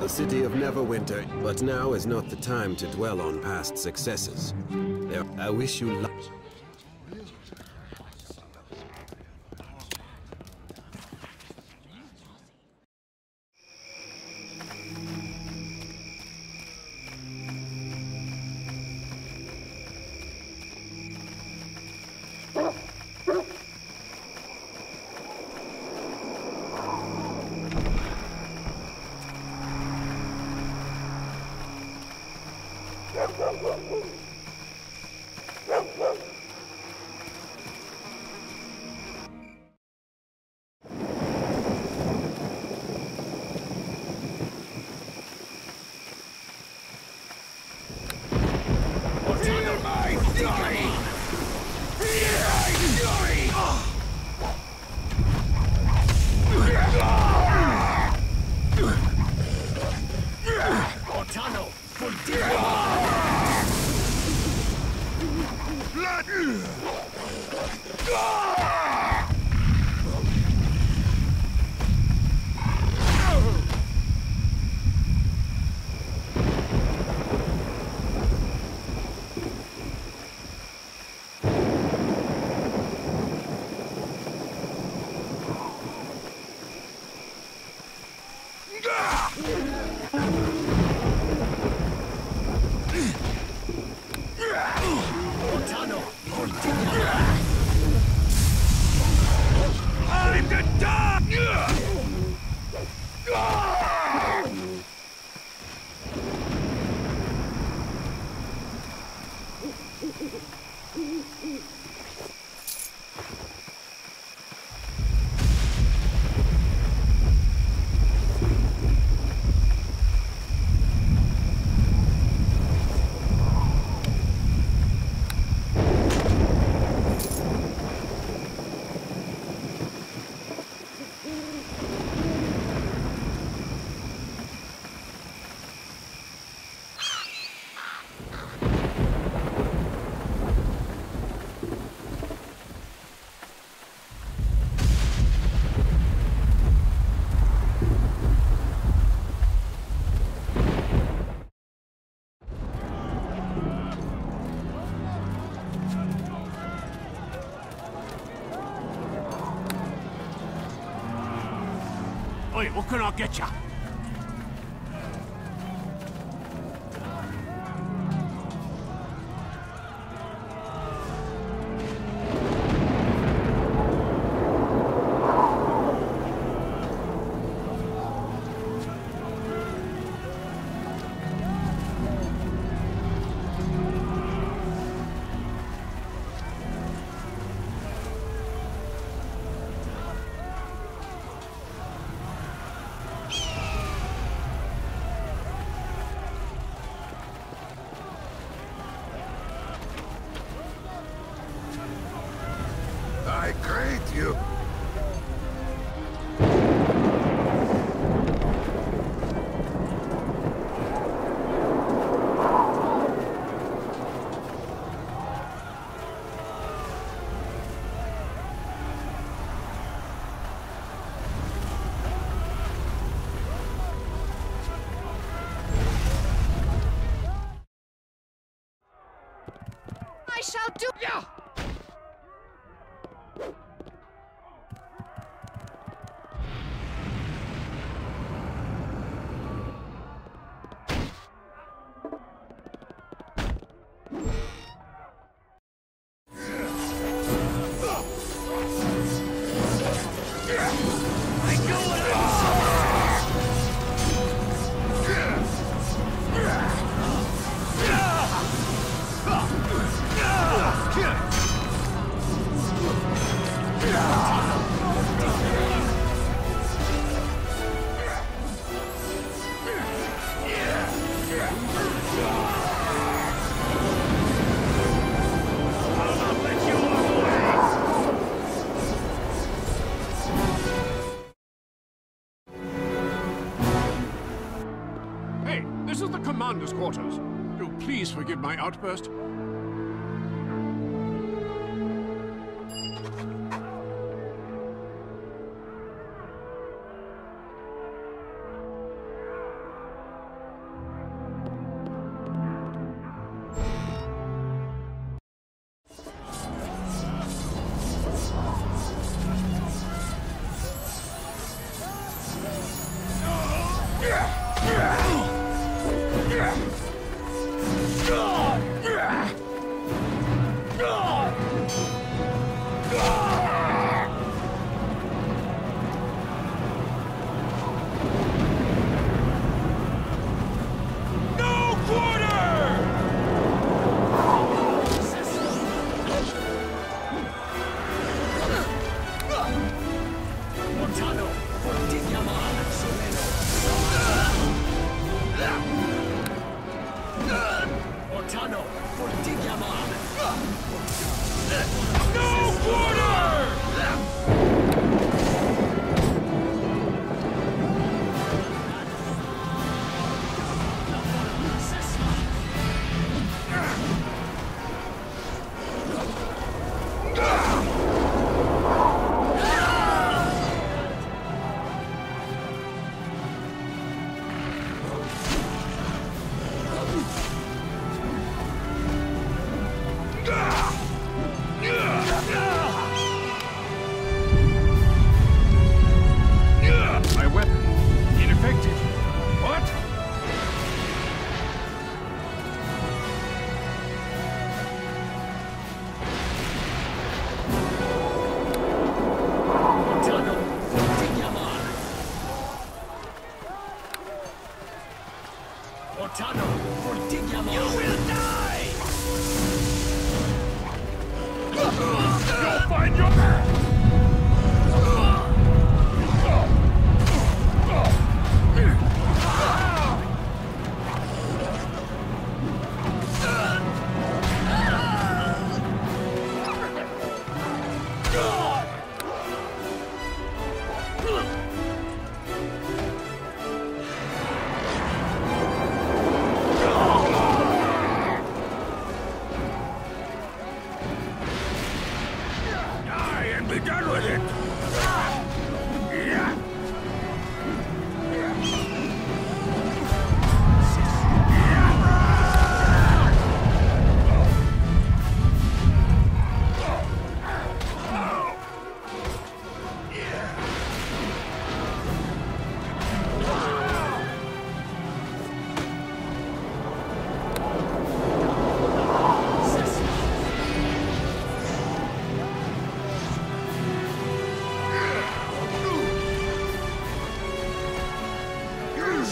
the city of Neverwinter, but now is not the time to dwell on past successes. There, I wish you luck. Oi, what get ya? Quarters. Do please forgive my outburst.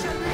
You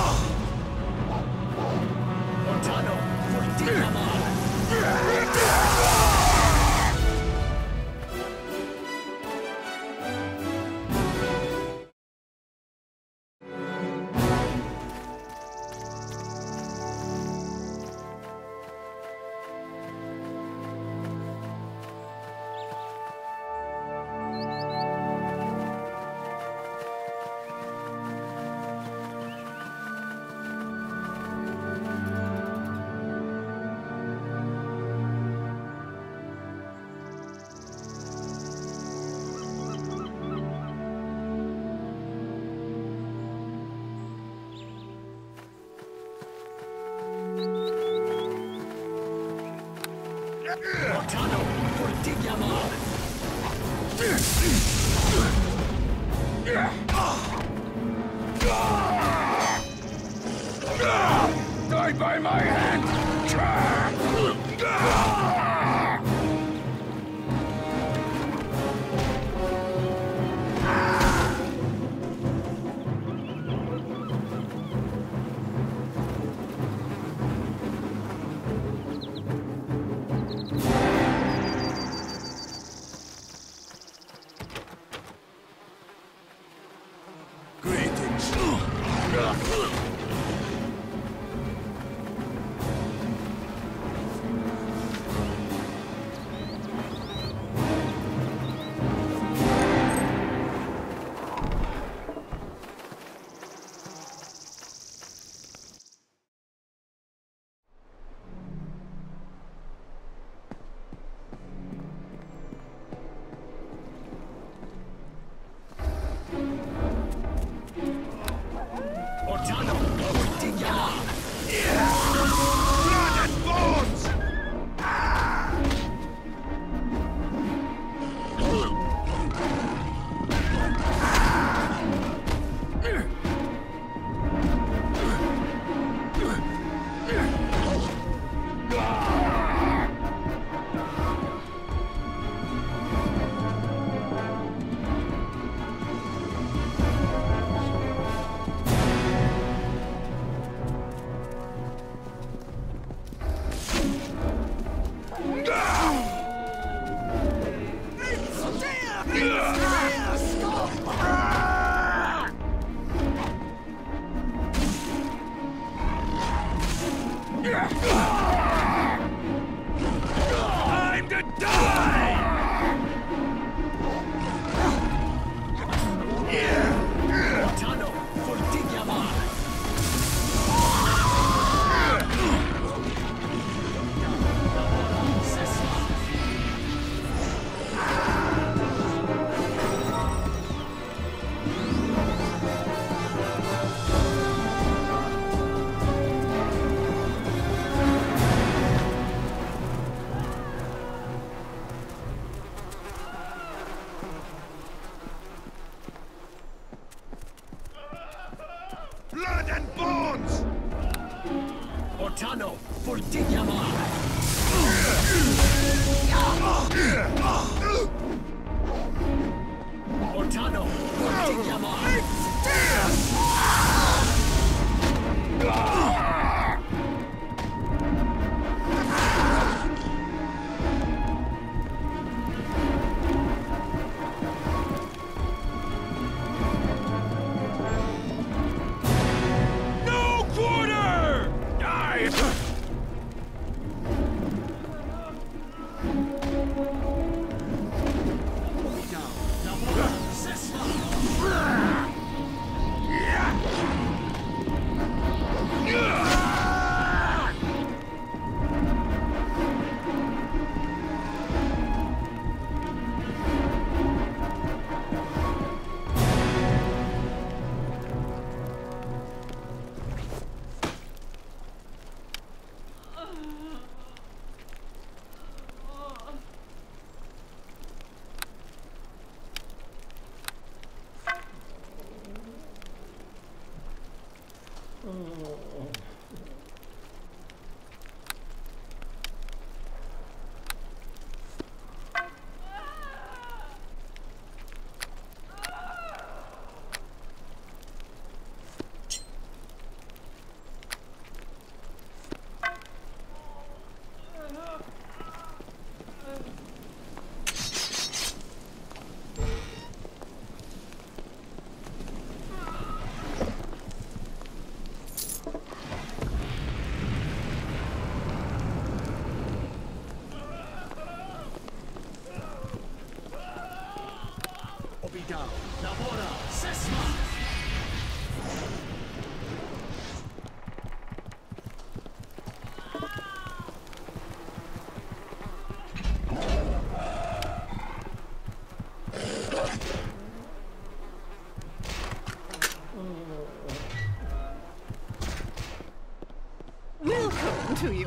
Oh!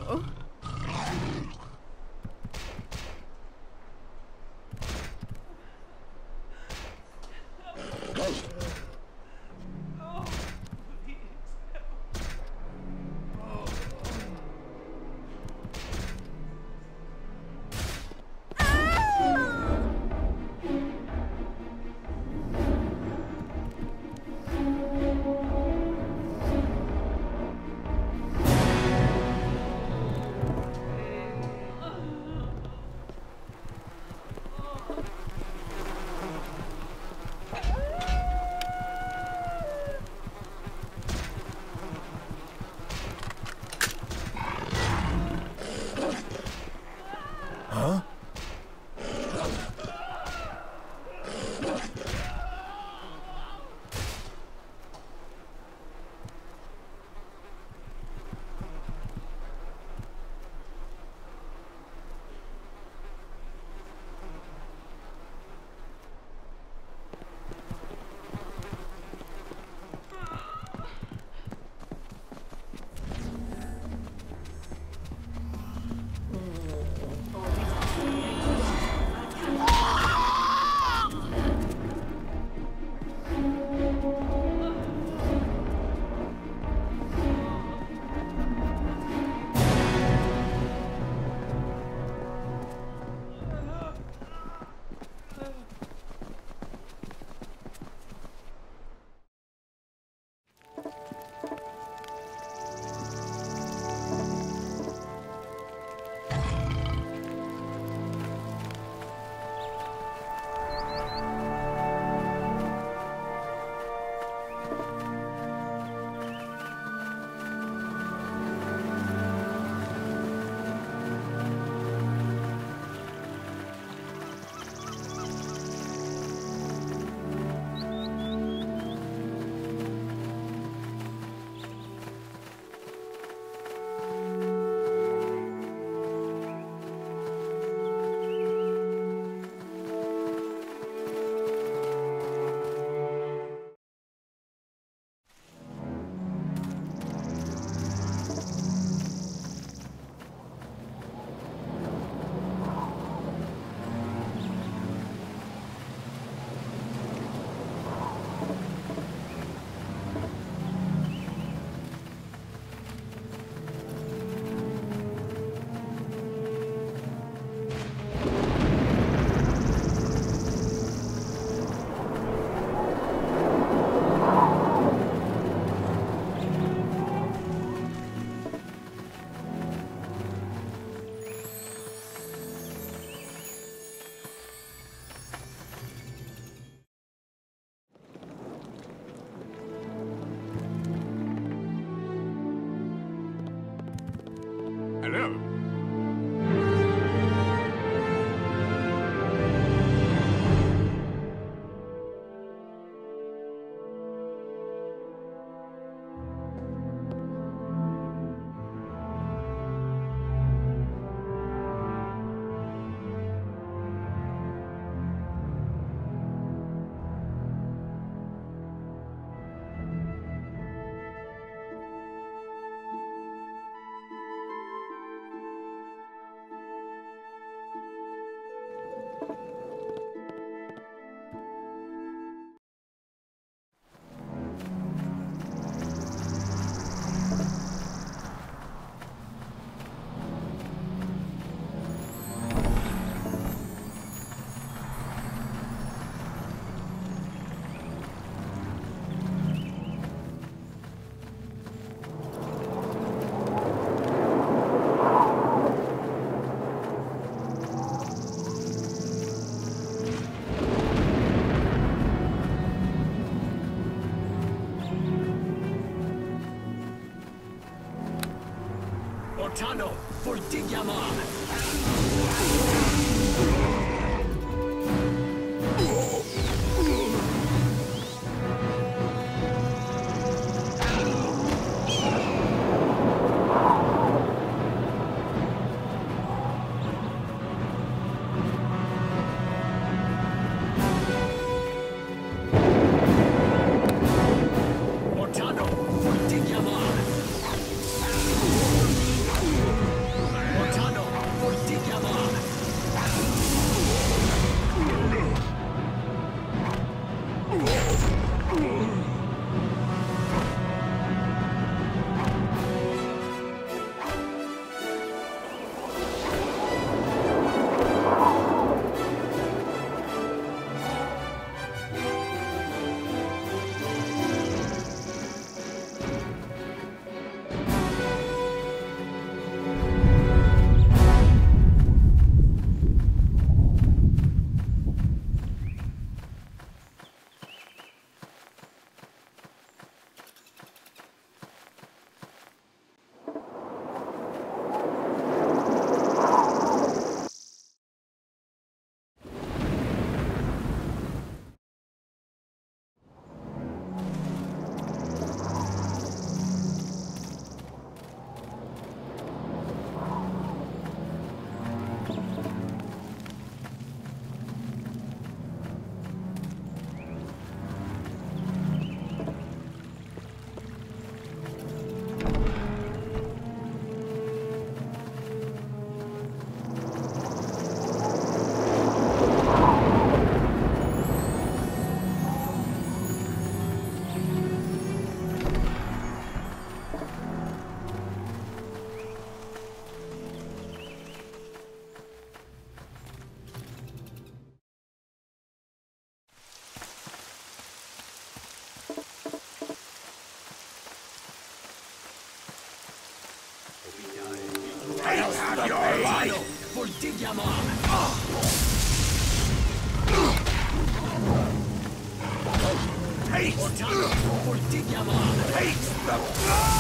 You. Tano, por ti. Fortigiamar! Ortano, Fortigiamar!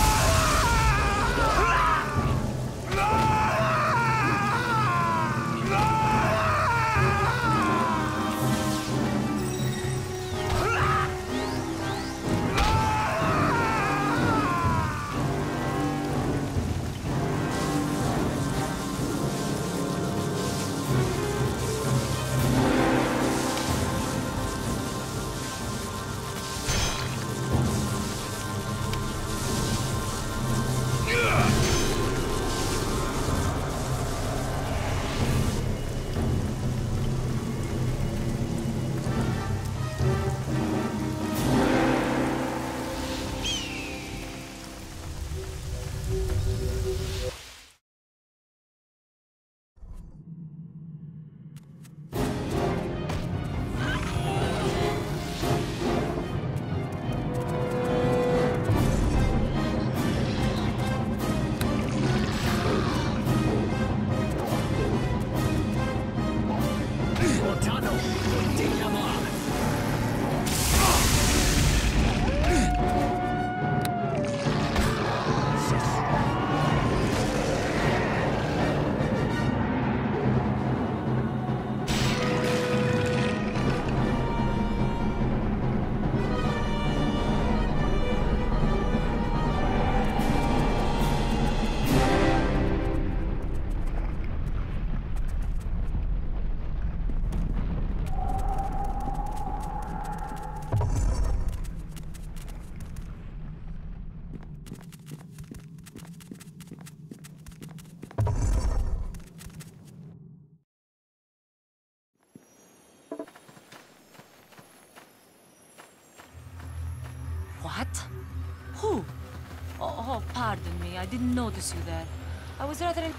Oh, oh, pardon me. I didn't notice you there. I was rather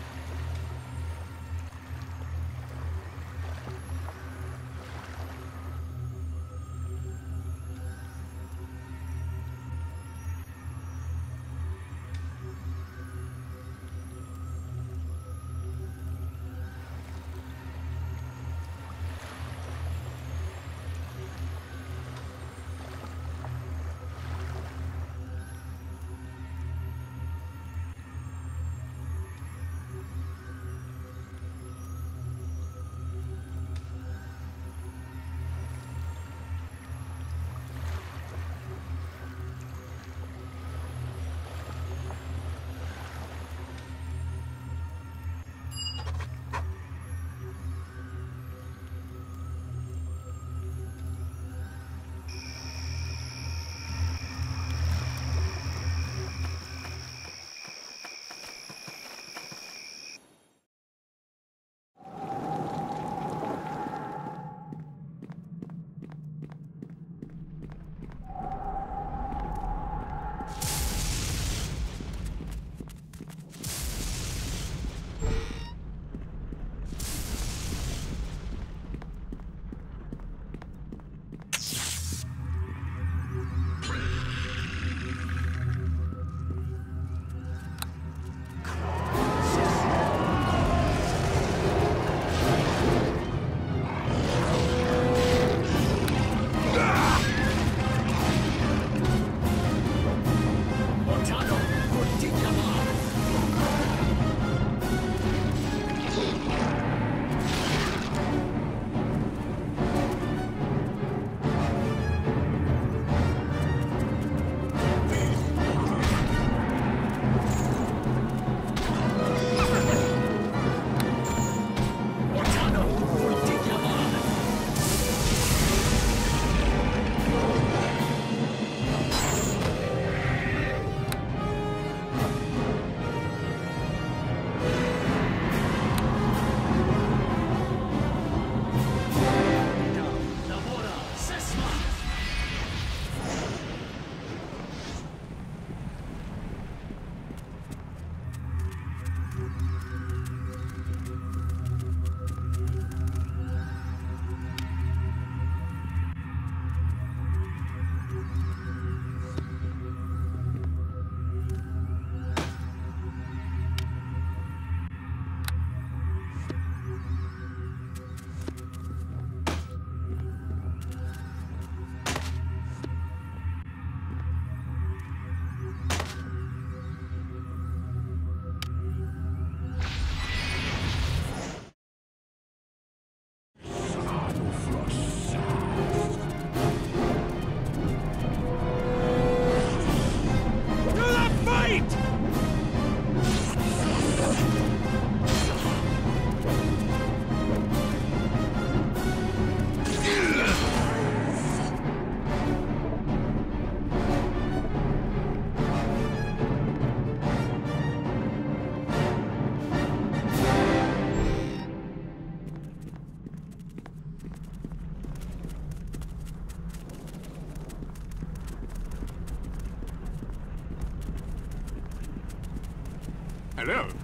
Hello?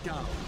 Obidao,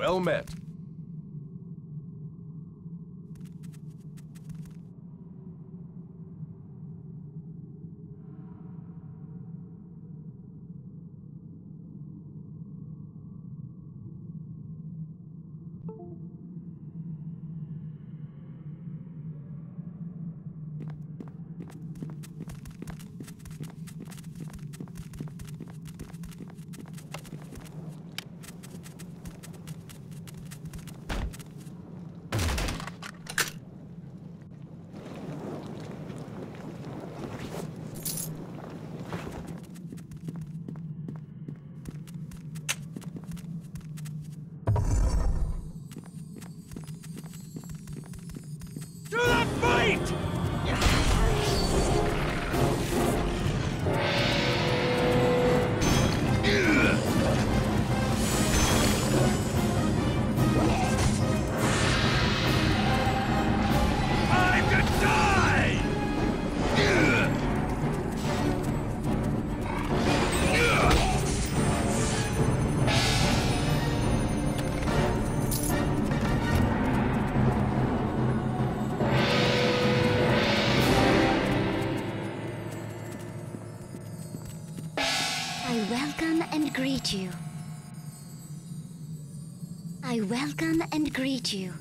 Well met. You. I welcome and greet you.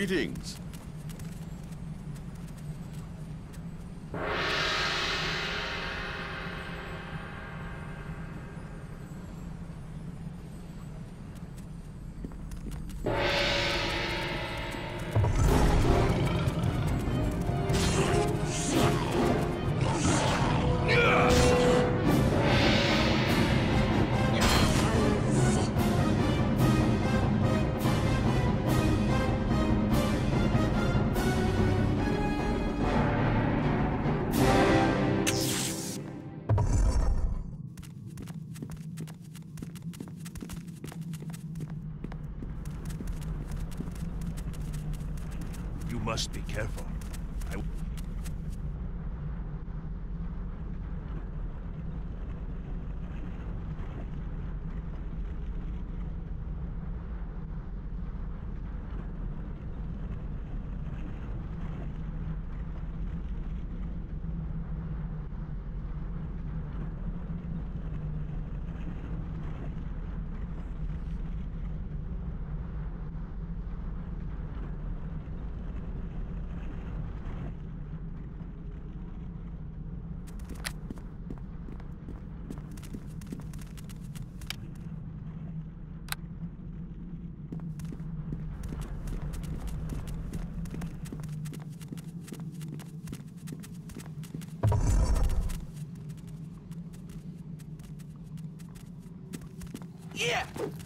Greetings. 你。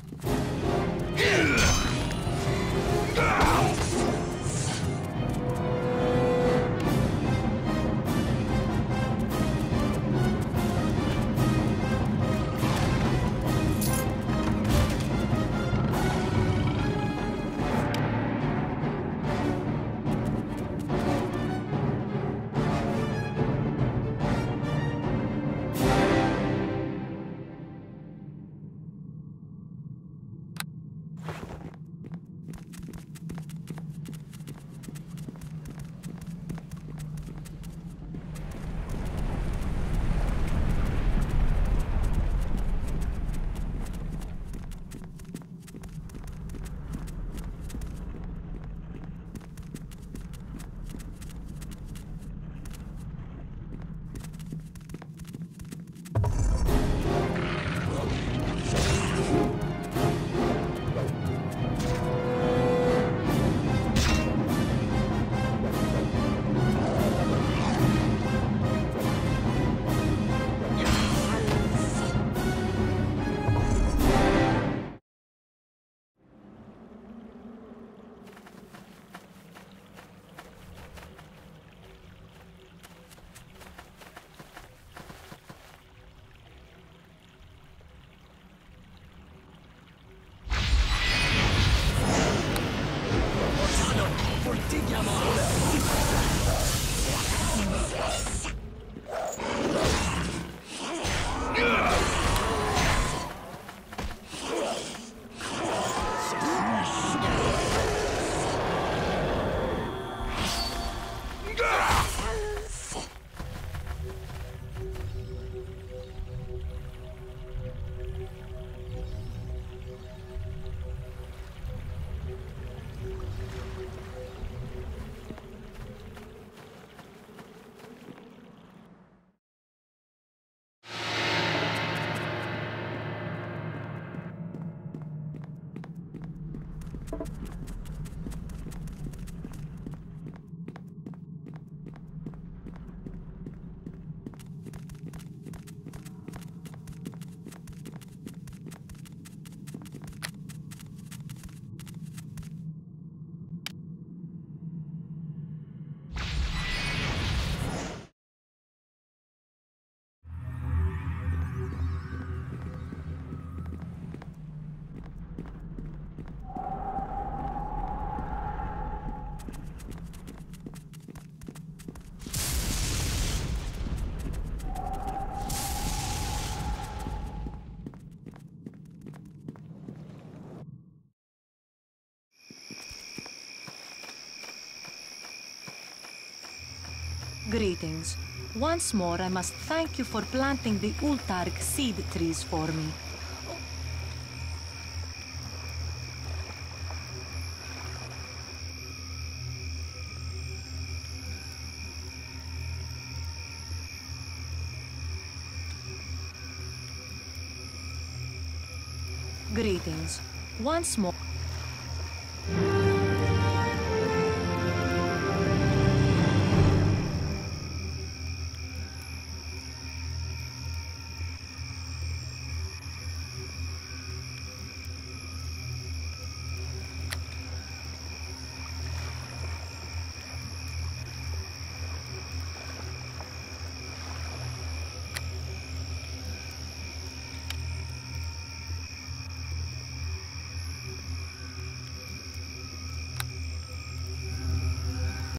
Greetings. Once more, I must thank you for planting the Ultarg seed trees for me. Greetings. Once more.